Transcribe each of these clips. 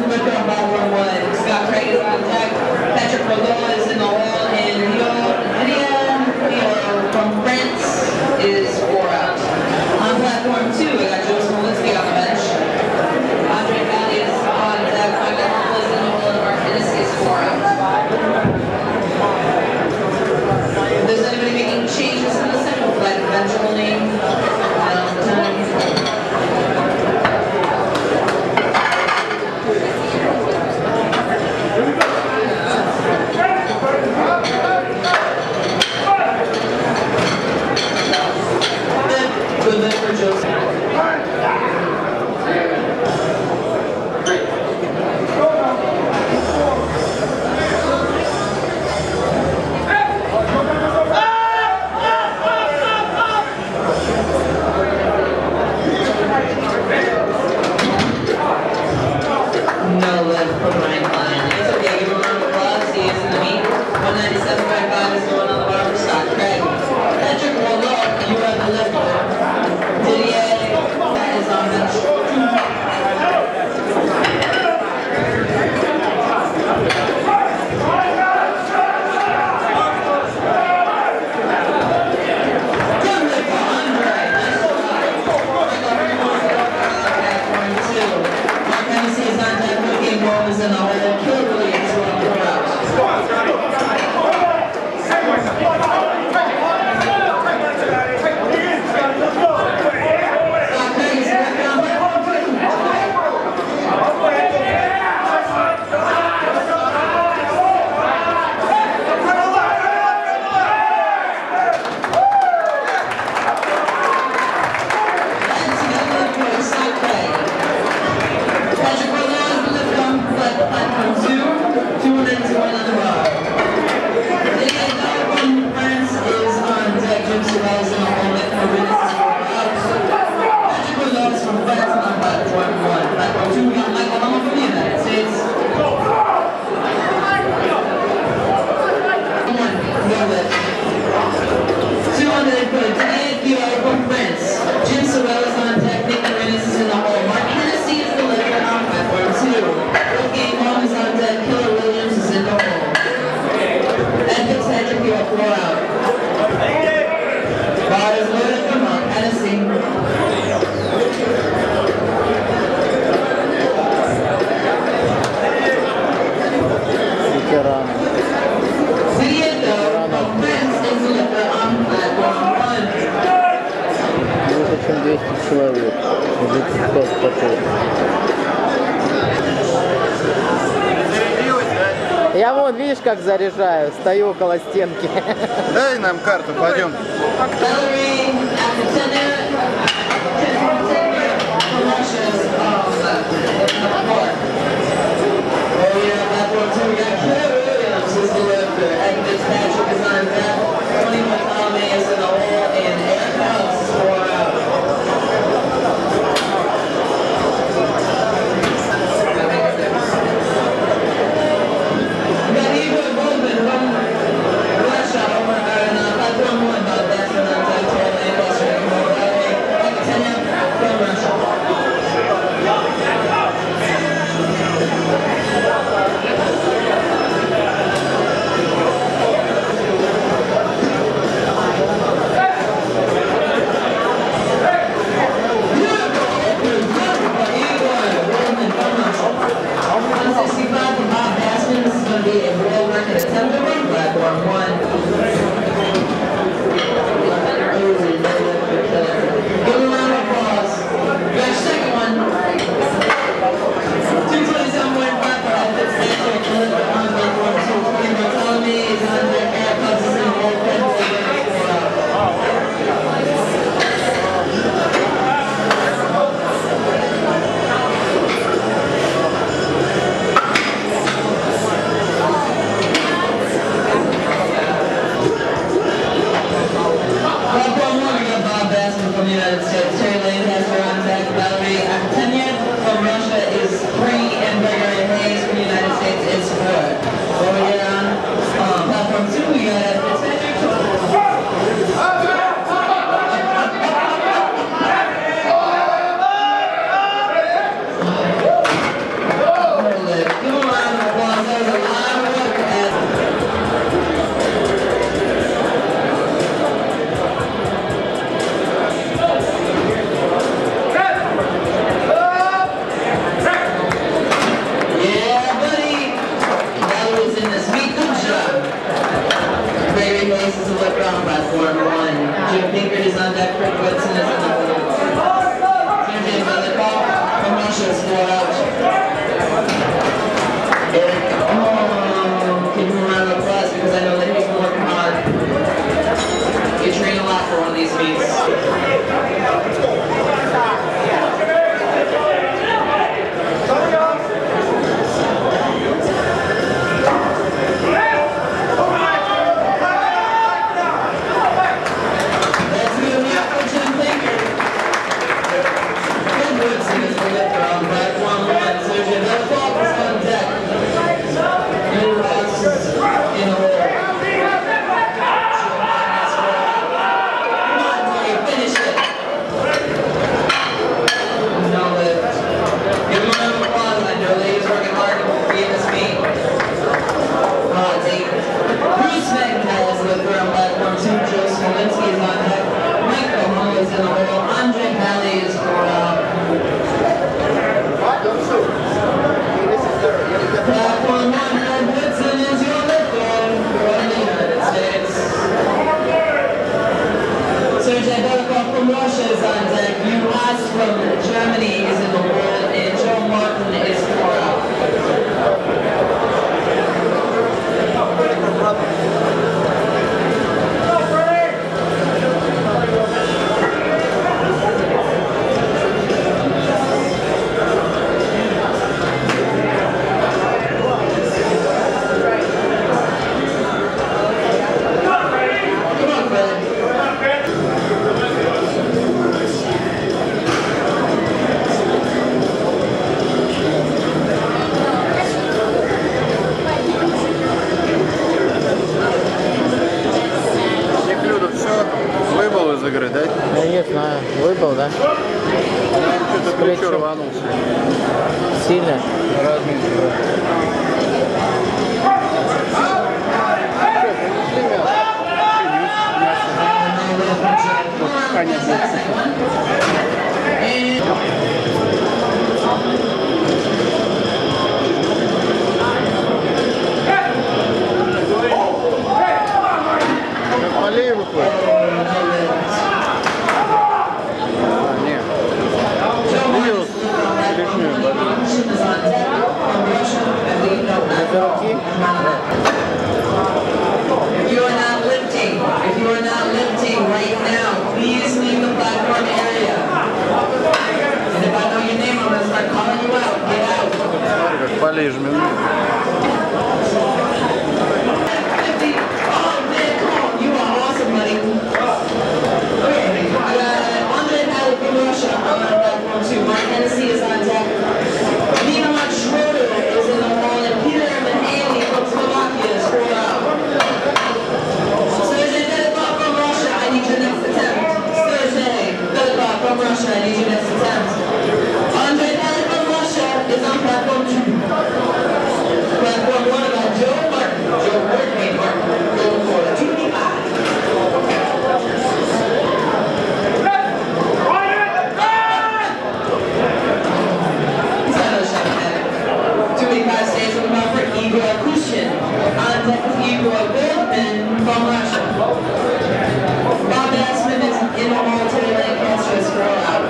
remember about 1-1. Got created by the for Joseph. and I will как заряжаю, стою около стенки. Дай нам карту, пойдем. А кто? более рванулся. Сильно? Разминка, да. are not lifting right now, please leave the platform area. And if I know your name, I'm going to start calling you out. Get out. Bob Assman is in the hall today, Lancaster is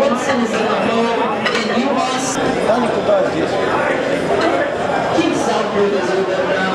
Woodson is in the home, and you must... Keith Southwood as a now.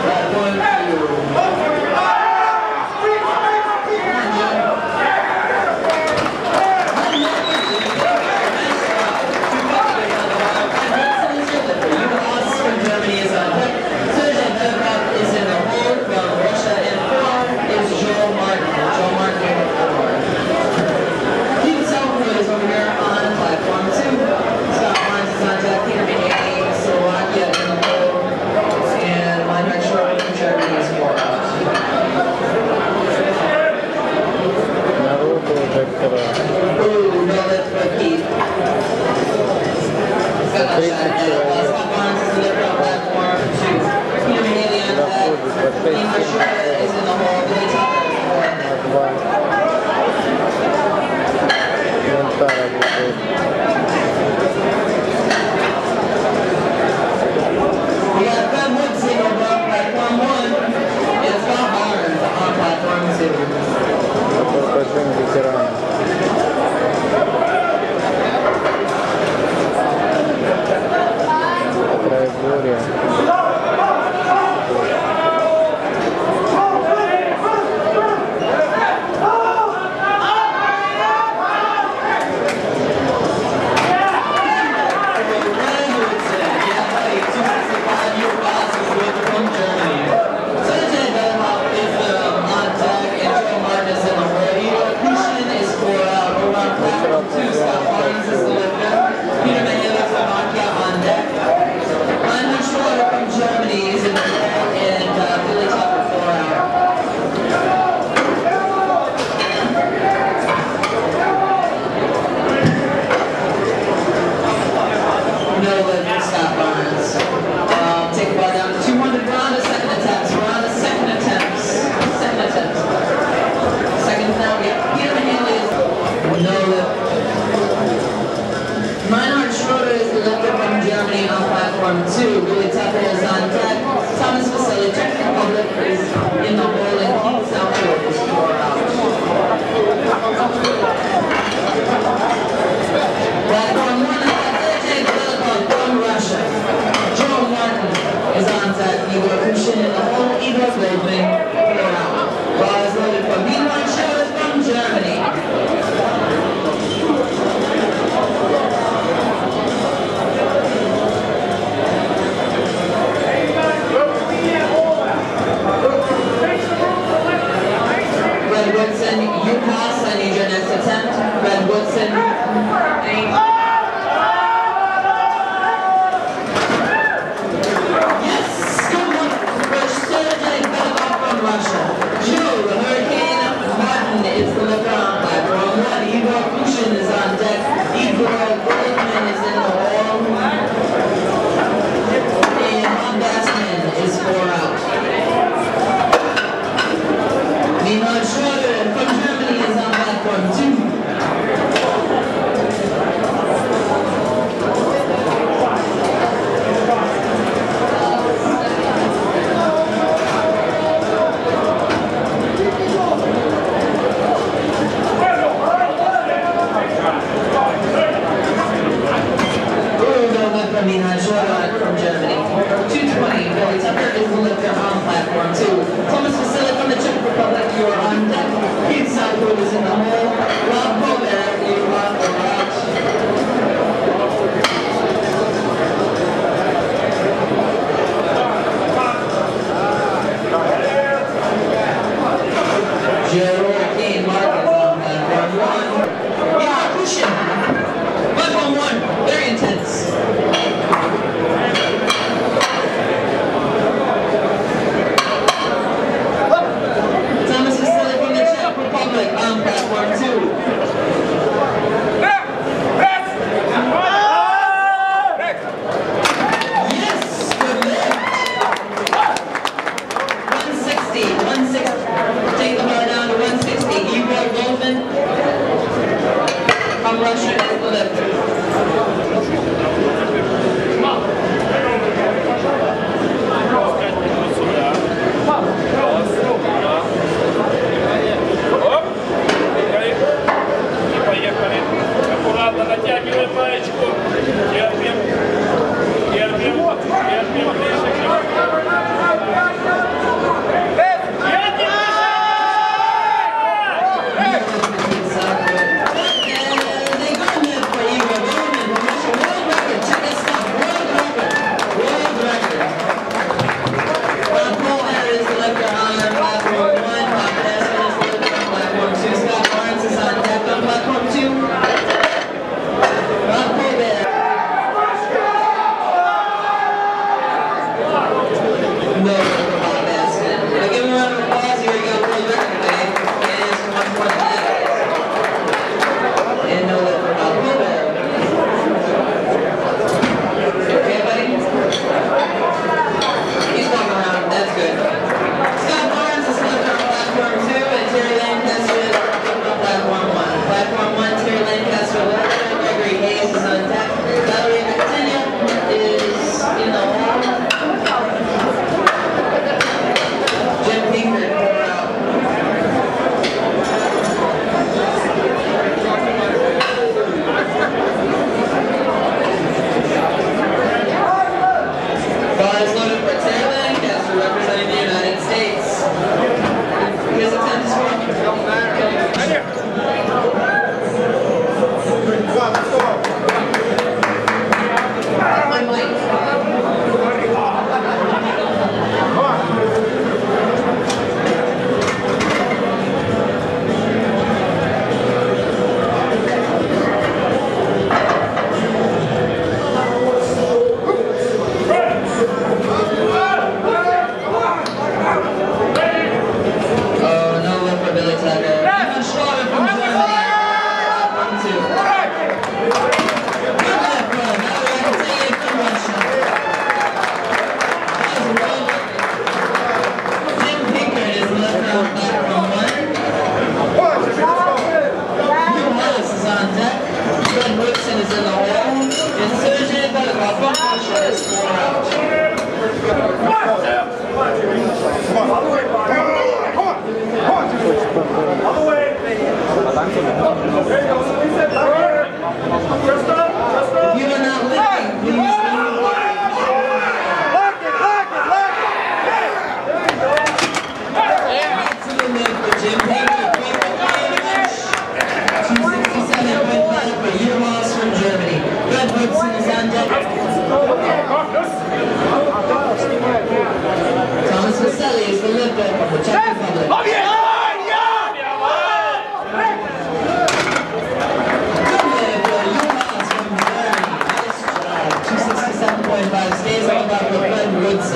would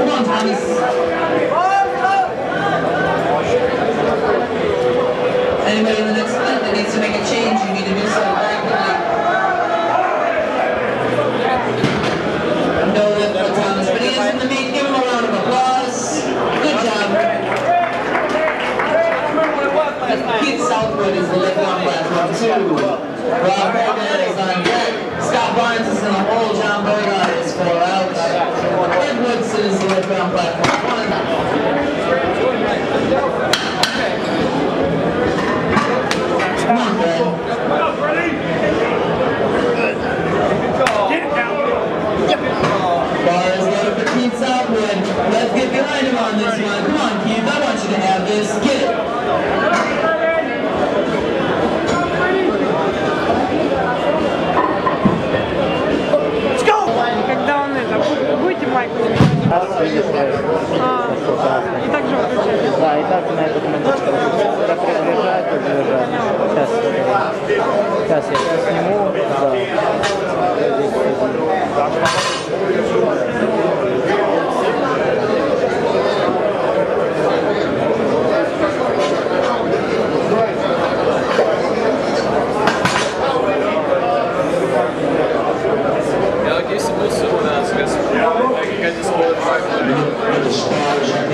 come on, Thomas. Anybody in the next split that needs to make a change, you need to do so rapidly. No lift for Thomas, but he is in the meet. Give him a round of applause. Good job. Keith Southwood is the lift on platform two. Rob Bergman is on para a. as far as